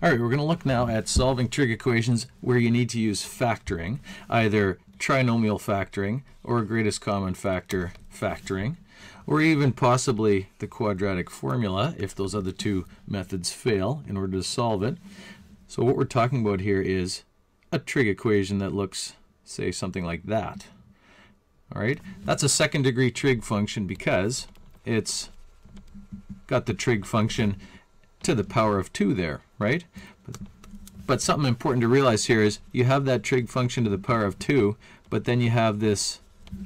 All right, we're going to look now at solving trig equations where you need to use factoring, either trinomial factoring or greatest common factor factoring, or even possibly the quadratic formula if those other two methods fail in order to solve it. So what we're talking about here is a trig equation that looks, say, something like that. All right, that's a second degree trig function because it's got the trig function to the power of 2 there, right? But, but something important to realize here is you have that trig function to the power of 2, but then you have this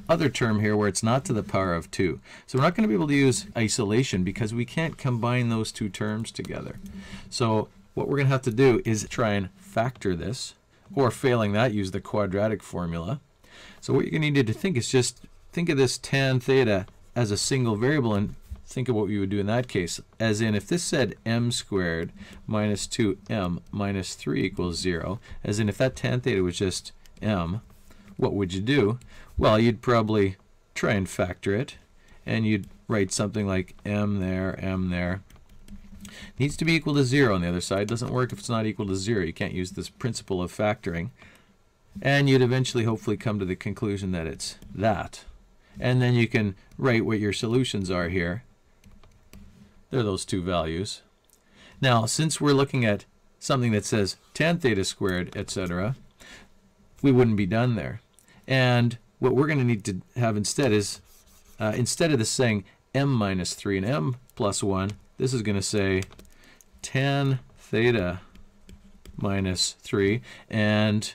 other term here where it's not to the power of 2. So we're not going to be able to use isolation because we can't combine those two terms together. So what we're going to have to do is try and factor this, or failing that, use the quadratic formula. So what you're going to need to think is just think of this tan theta as a single variable and think of what we would do in that case. As in, if this said m squared minus 2m minus 3 equals 0, as in if that tan theta was just m, what would you do? Well, you'd probably try and factor it, and you'd write something like m there, m there. Needs to be equal to 0 on the other side. Doesn't work if it's not equal to 0. You can't use this principle of factoring. And you'd eventually hopefully come to the conclusion that it's that. And then you can write what your solutions are here there are those two values. Now, since we're looking at something that says tan theta squared, etc., we wouldn't be done there. And what we're going to need to have instead is, uh, instead of this saying m minus 3 and m plus 1, this is going to say tan theta minus 3 and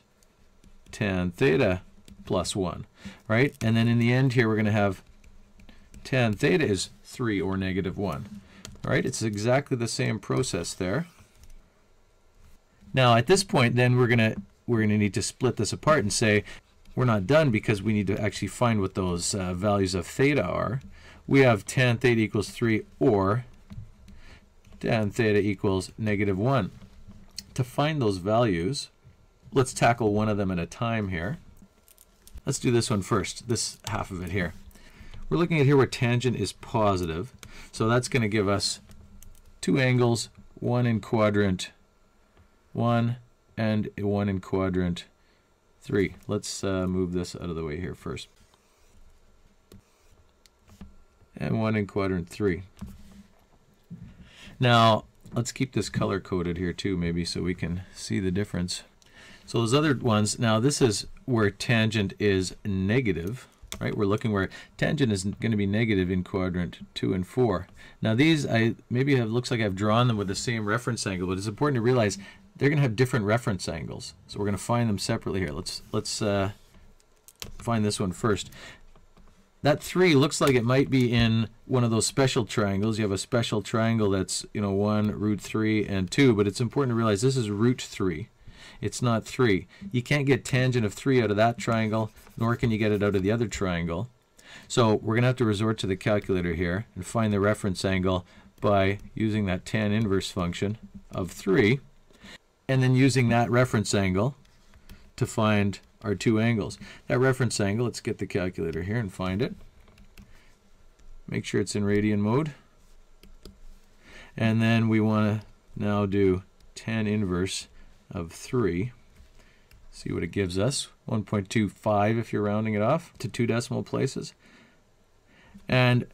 tan theta plus 1, right? And then in the end here, we're going to have tan theta is 3 or negative 1. All right, it's exactly the same process there. Now at this point, then we're gonna we're gonna need to split this apart and say we're not done because we need to actually find what those uh, values of theta are. We have tan theta equals 3 or tan theta equals negative 1. To find those values, let's tackle one of them at a time here. Let's do this one first, this half of it here. We're looking at here where tangent is positive. So that's going to give us two angles, one in quadrant 1 and one in quadrant 3. Let's uh, move this out of the way here first. And one in quadrant 3. Now, let's keep this color coded here too, maybe so we can see the difference. So those other ones, now this is where tangent is negative right? We're looking where tangent is going to be negative in quadrant 2 and 4. Now these, I maybe have looks like I've drawn them with the same reference angle, but it's important to realize they're going to have different reference angles. So we're going to find them separately here. Let's let's uh, find this one first. That 3 looks like it might be in one of those special triangles. You have a special triangle that's, you know, 1, root 3, and 2, but it's important to realize this is root 3 it's not 3. You can't get tangent of 3 out of that triangle, nor can you get it out of the other triangle. So we're going to have to resort to the calculator here and find the reference angle by using that tan inverse function of 3, and then using that reference angle to find our two angles. That reference angle, let's get the calculator here and find it. Make sure it's in radian mode. And then we want to now do tan inverse of 3. See what it gives us. 1.25 if you're rounding it off to two decimal places. And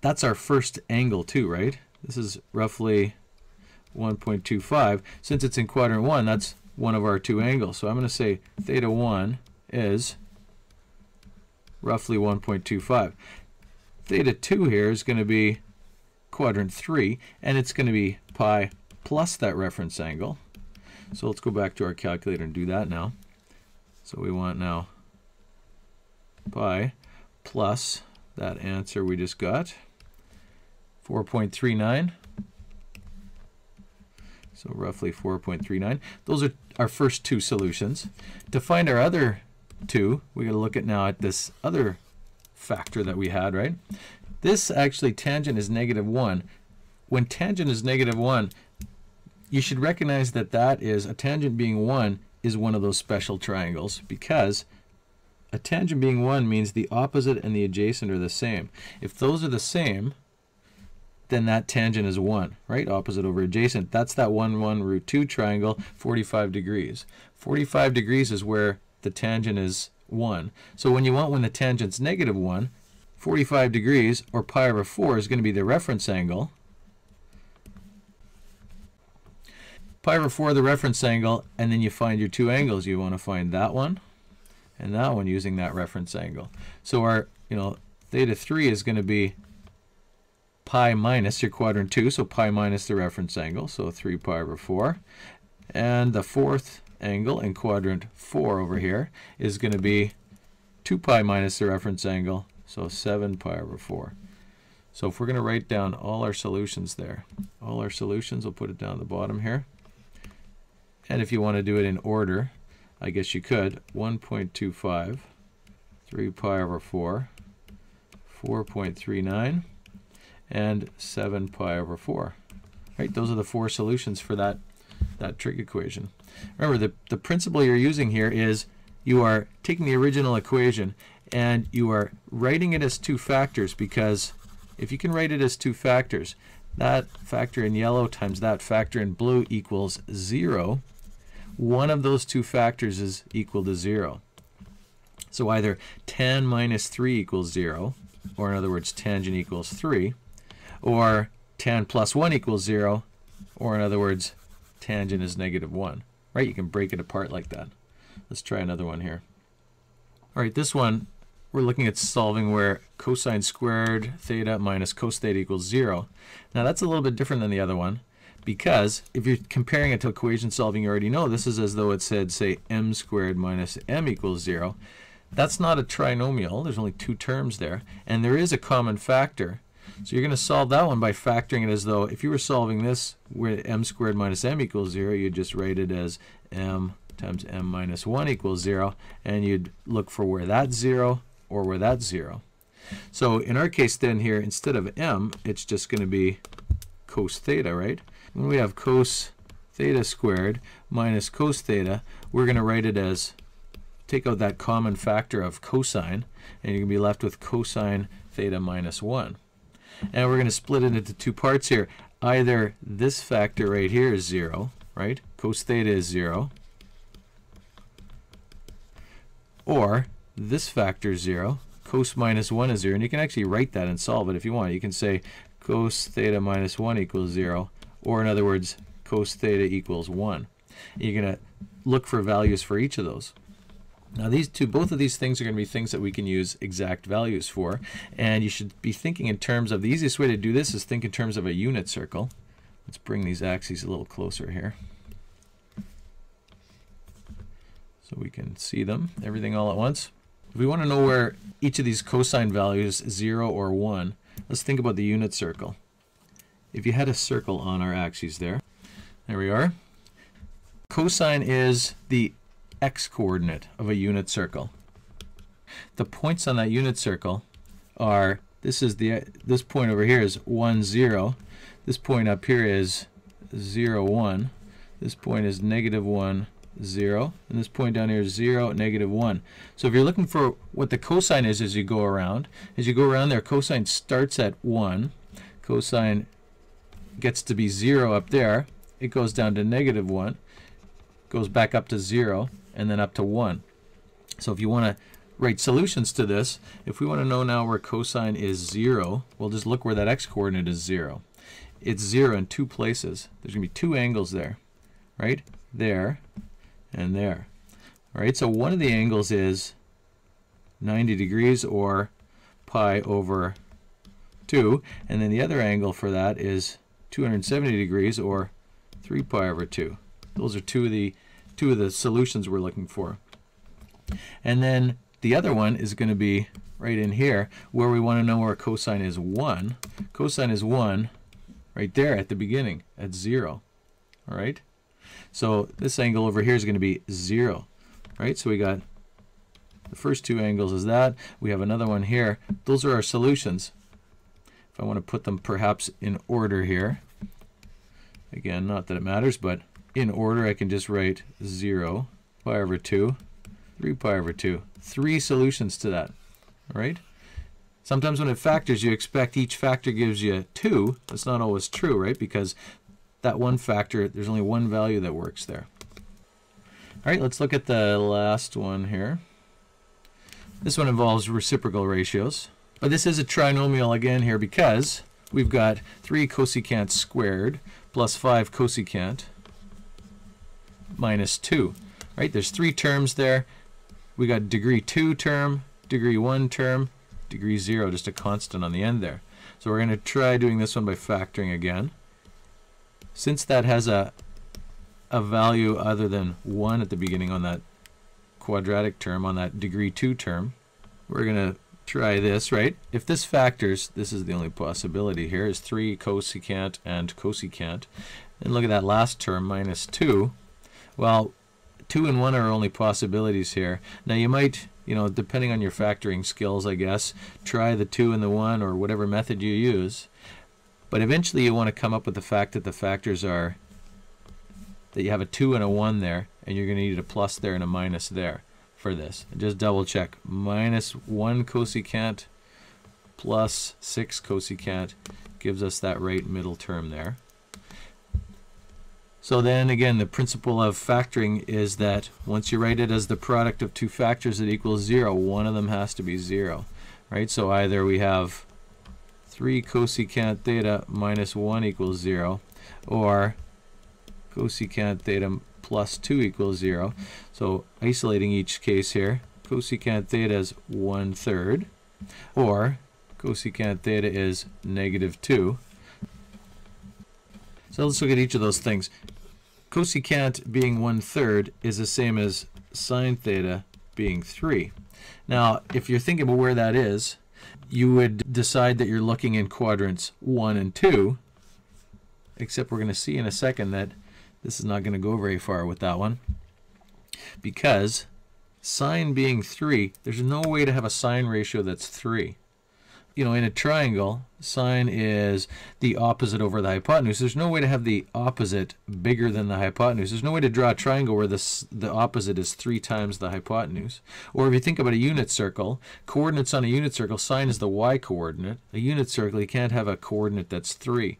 that's our first angle too, right? This is roughly 1.25. Since it's in quadrant 1, that's one of our two angles. So I'm going to say theta 1 is roughly 1.25. Theta 2 here is going to be quadrant 3, and it's going to be pi plus that reference angle. So let's go back to our calculator and do that now. So we want now pi plus that answer we just got, 4.39. So roughly 4.39. Those are our first two solutions. To find our other two, we got to look at now at this other factor that we had, right? This actually tangent is negative 1. When tangent is negative 1, you should recognize that that is, a tangent being 1 is one of those special triangles because a tangent being 1 means the opposite and the adjacent are the same. If those are the same, then that tangent is 1, right? Opposite over adjacent. That's that 1, 1, root 2 triangle, 45 degrees. 45 degrees is where the tangent is 1. So when you want when the tangent's negative 1, 45 degrees, or pi over 4, is going to be the reference angle. Pi over 4 the reference angle, and then you find your two angles. You want to find that one and that one using that reference angle. So our, you know, theta 3 is going to be pi minus your quadrant 2, so pi minus the reference angle, so 3 pi over 4. And the fourth angle in quadrant 4 over here is going to be 2 pi minus the reference angle, so 7 pi over 4. So if we're going to write down all our solutions there, all our solutions, we'll put it down the bottom here. And if you want to do it in order, I guess you could. 1.25, 3 pi over 4, 4.39, and 7 pi over 4. Right? Those are the four solutions for that, that trig equation. Remember, the, the principle you're using here is you are taking the original equation and you are writing it as two factors because if you can write it as two factors, that factor in yellow times that factor in blue equals 0 one of those two factors is equal to 0. So either tan minus 3 equals 0, or in other words, tangent equals 3, or tan plus 1 equals 0, or in other words, tangent is negative 1. Right? You can break it apart like that. Let's try another one here. All right, this one, we're looking at solving where cosine squared theta minus cos theta equals 0. Now that's a little bit different than the other one because if you're comparing it to equation solving, you already know this is as though it said, say, m squared minus m equals 0. That's not a trinomial. There's only two terms there. And there is a common factor. So you're going to solve that one by factoring it as though if you were solving this where m squared minus m equals 0, you'd just write it as m times m minus 1 equals 0. And you'd look for where that's 0 or where that's 0. So in our case then here, instead of m, it's just going to be cos theta, right? When we have cos theta squared minus cos theta, we're going to write it as, take out that common factor of cosine, and you're going to be left with cosine theta minus 1. And we're going to split it into two parts here. Either this factor right here is 0, right? Cos theta is 0. Or this factor is 0. Cos minus 1 is 0. And you can actually write that and solve it if you want. You can say cos theta minus 1 equals 0 or in other words, cos theta equals 1. You're going to look for values for each of those. Now these two, both of these things are going to be things that we can use exact values for, and you should be thinking in terms of, the easiest way to do this is think in terms of a unit circle. Let's bring these axes a little closer here. So we can see them, everything all at once. If we want to know where each of these cosine values, 0 or 1, let's think about the unit circle if you had a circle on our axes there, there we are. Cosine is the x-coordinate of a unit circle. The points on that unit circle are, this is the, this point over here is 1, 0. This point up here is 0, 1. This point is negative 1, 0. And this point down here is 0, negative 1. So if you're looking for what the cosine is as you go around, as you go around there, cosine starts at 1. Cosine gets to be 0 up there, it goes down to negative 1, goes back up to 0, and then up to 1. So if you want to write solutions to this, if we want to know now where cosine is 0, we'll just look where that x-coordinate is 0. It's 0 in two places. There's going to be two angles there, right? There and there. All right, so one of the angles is 90 degrees or pi over 2, and then the other angle for that is 270 degrees or 3 pi over 2. Those are two of the two of the solutions we're looking for. And then the other one is going to be right in here where we want to know where cosine is 1. Cosine is 1 right there at the beginning at 0. All right? So this angle over here is going to be 0. Right? So we got the first two angles is that. We have another one here. Those are our solutions. If I want to put them perhaps in order here, Again, not that it matters, but in order, I can just write 0 pi over 2, 3 pi over 2. Three solutions to that, right? Sometimes when it factors, you expect each factor gives you 2. That's not always true, right? Because that one factor, there's only one value that works there. All right, let's look at the last one here. This one involves reciprocal ratios. But this is a trinomial again here because we've got 3 cosecant squared plus 5 cosecant minus 2. Right? There's three terms there. We got degree 2 term, degree 1 term, degree 0, just a constant on the end there. So we're going to try doing this one by factoring again. Since that has a, a value other than 1 at the beginning on that quadratic term, on that degree 2 term, we're going to try this, right? If this factors, this is the only possibility here, is 3 cosecant and cosecant. And look at that last term, minus 2. Well, 2 and 1 are only possibilities here. Now you might, you know, depending on your factoring skills, I guess, try the 2 and the 1 or whatever method you use. But eventually you want to come up with the fact that the factors are that you have a 2 and a 1 there, and you're going to need a plus there and a minus there for this. just double check. Minus 1 cosecant plus 6 cosecant gives us that right middle term there. So then again, the principle of factoring is that once you write it as the product of two factors that equals 0, one of them has to be 0. Right? So either we have 3 cosecant theta minus 1 equals 0, or cosecant theta plus 2 equals 0. So isolating each case here, cosecant theta is 1 third, or cosecant theta is negative 2. So let's look at each of those things cosecant being one third is the same as sine theta being 3. Now, if you're thinking about where that is, you would decide that you're looking in quadrants 1 and 2, except we're going to see in a second that this is not going to go very far with that one, because sine being 3, there's no way to have a sine ratio that's 3 you know, in a triangle, sine is the opposite over the hypotenuse. There's no way to have the opposite bigger than the hypotenuse. There's no way to draw a triangle where this, the opposite is three times the hypotenuse. Or if you think about a unit circle, coordinates on a unit circle, sine is the y-coordinate. A unit circle, you can't have a coordinate that's 3.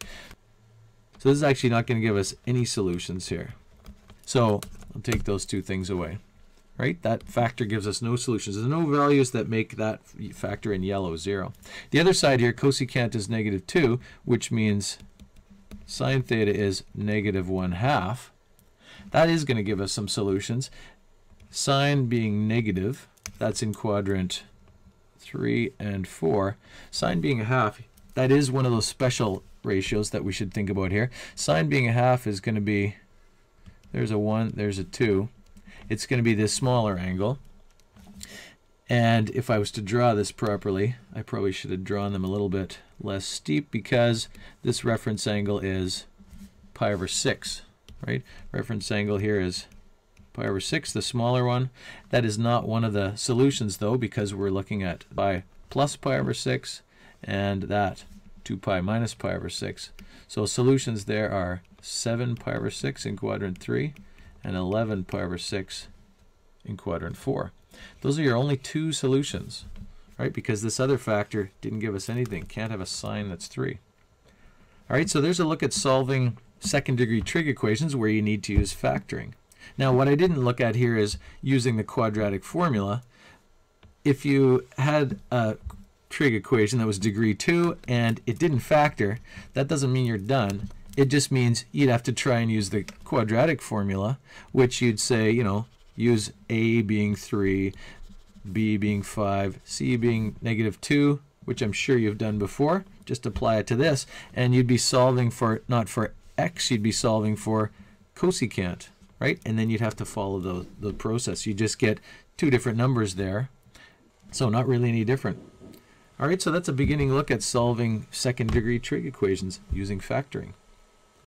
So this is actually not going to give us any solutions here. So I'll take those two things away right? That factor gives us no solutions. There's no values that make that factor in yellow 0. The other side here, cosecant is negative 2, which means sine theta is negative 1 half. That is going to give us some solutions. Sine being negative, that's in quadrant 3 and 4. Sine being a half, that is one of those special ratios that we should think about here. Sine being a half is going to be, there's a 1, there's a 2 it's going to be this smaller angle. And if I was to draw this properly, I probably should have drawn them a little bit less steep because this reference angle is pi over 6, right? Reference angle here is pi over 6, the smaller one. That is not one of the solutions though because we're looking at pi plus pi over 6 and that 2 pi minus pi over 6. So solutions there are 7 pi over 6 in quadrant 3 and 11 pi over 6 in quadrant 4. Those are your only two solutions, right? Because this other factor didn't give us anything. Can't have a sine that's 3. All right, so there's a look at solving second degree trig equations where you need to use factoring. Now, what I didn't look at here is using the quadratic formula. If you had a trig equation that was degree 2 and it didn't factor, that doesn't mean you're done. It just means you'd have to try and use the quadratic formula, which you'd say, you know, use a being 3, b being 5, c being negative 2, which I'm sure you've done before. Just apply it to this, and you'd be solving for, not for x, you'd be solving for cosecant, right? And then you'd have to follow the, the process. You just get two different numbers there, so not really any different. All right, so that's a beginning look at solving second degree trig equations using factoring.